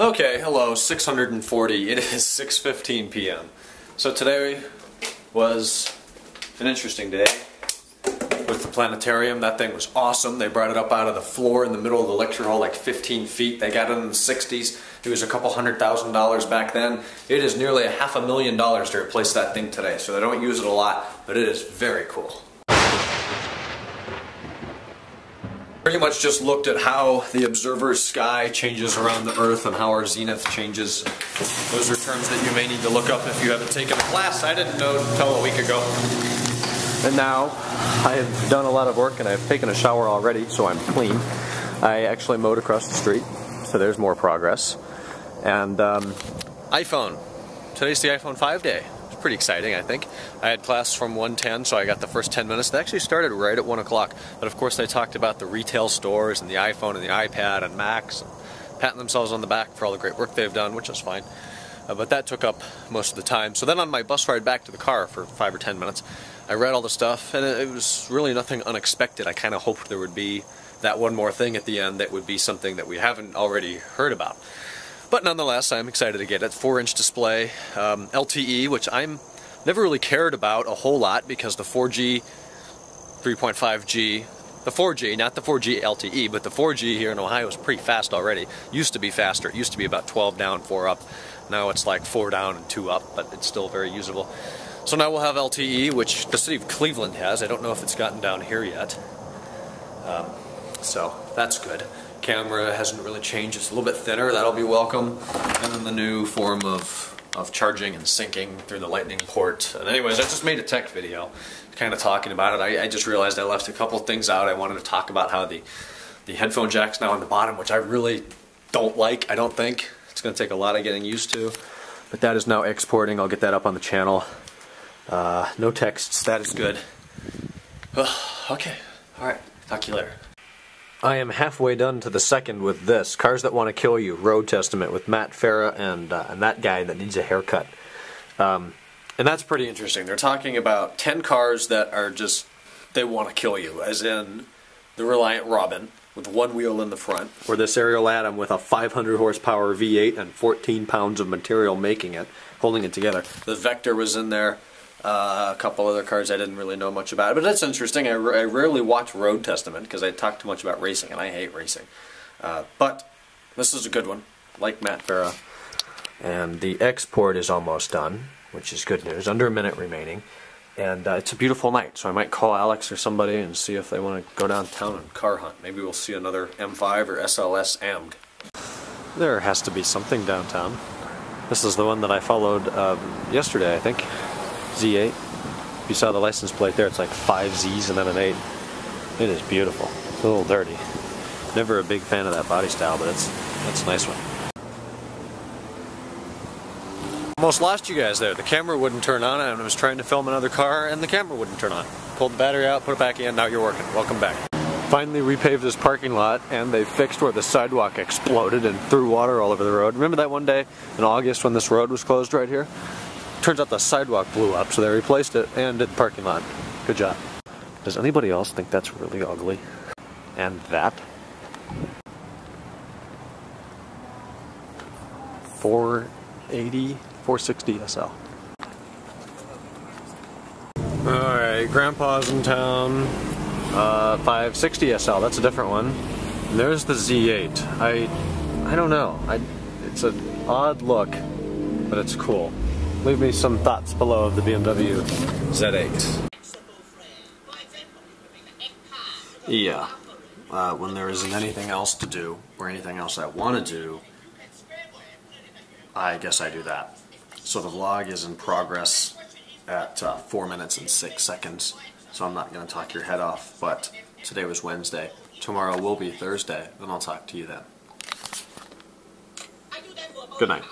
Okay, hello, 640. It is 6.15 p.m. So today was an interesting day with the planetarium. That thing was awesome. They brought it up out of the floor in the middle of the lecture hall like 15 feet. They got it in the 60s. It was a couple hundred thousand dollars back then. It is nearly a half a million dollars to replace that thing today. So they don't use it a lot, but it is very cool. Pretty much just looked at how the observer's sky changes around the Earth and how our zenith changes. Those are terms that you may need to look up if you haven't taken a class. I didn't know until a week ago. And now I have done a lot of work and I've taken a shower already, so I'm clean. I actually mowed across the street, so there's more progress. And um, iPhone. Today's the iPhone 5 day pretty exciting, I think. I had class from 110, so I got the first 10 minutes. They actually started right at 1 o'clock. But of course, they talked about the retail stores and the iPhone and the iPad and Macs, and patting themselves on the back for all the great work they've done, which was fine. Uh, but that took up most of the time. So then on my bus ride back to the car for 5 or 10 minutes, I read all the stuff, and it was really nothing unexpected. I kind of hoped there would be that one more thing at the end that would be something that we haven't already heard about. But nonetheless, I'm excited to get it. 4-inch display, um, LTE, which I'm never really cared about a whole lot because the 4G, 3.5G, the 4G, not the 4G LTE, but the 4G here in Ohio is pretty fast already. Used to be faster. It used to be about 12 down, 4 up. Now it's like 4 down and 2 up, but it's still very usable. So now we'll have LTE, which the city of Cleveland has. I don't know if it's gotten down here yet. Um, so that's good camera hasn't really changed. It's a little bit thinner. That'll be welcome. And then the new form of, of charging and syncing through the lightning port. And anyways, I just made a tech video kind of talking about it. I, I just realized I left a couple things out. I wanted to talk about how the, the headphone jack's now on the bottom, which I really don't like, I don't think. It's going to take a lot of getting used to. But that is now exporting. I'll get that up on the channel. Uh, no texts. That is good. okay. All right. Talk to you later. I am halfway done to the second with this Cars That Want to Kill You Road Testament with Matt Farah and, uh, and that guy that needs a haircut. Um, and that's pretty interesting. They're talking about 10 cars that are just, they want to kill you, as in the Reliant Robin with one wheel in the front, or this Ariel Atom with a 500 horsepower V8 and 14 pounds of material making it, holding it together. The Vector was in there. Uh, a couple other cars I didn't really know much about, but that's interesting. I, I rarely watch Road Testament because I talk too much about racing, and I hate racing. Uh, but this is a good one, like Matt Farah. And the export is almost done, which is good news. Under a minute remaining. And uh, it's a beautiful night, so I might call Alex or somebody and see if they want to go downtown and car hunt. Maybe we'll see another M5 or SLS AMG. There has to be something downtown. This is the one that I followed uh, yesterday, I think. Z8. You saw the license plate there, it's like five Z's and then an 8. It is beautiful. It's a little dirty. Never a big fan of that body style, but it's that's a nice one. Almost lost you guys there. The camera wouldn't turn on and I was trying to film another car and the camera wouldn't turn on. Pulled the battery out, put it back in, now you're working. Welcome back. Finally repaved this parking lot and they fixed where the sidewalk exploded and threw water all over the road. Remember that one day in August when this road was closed right here? Turns out the sidewalk blew up, so they replaced it and did the parking lot. Good job. Does anybody else think that's really ugly? And that? 480, 460 SL. Alright, Grandpa's in town. Uh, 560 SL, that's a different one. And there's the Z8. I, I don't know. I, it's an odd look, but it's cool leave me some thoughts below of the BMW Z8. Yeah, uh, when there isn't anything else to do, or anything else I want to do, I guess I do that. So the vlog is in progress at uh, 4 minutes and 6 seconds, so I'm not going to talk your head off, but today was Wednesday. Tomorrow will be Thursday, and I'll talk to you then. Good night.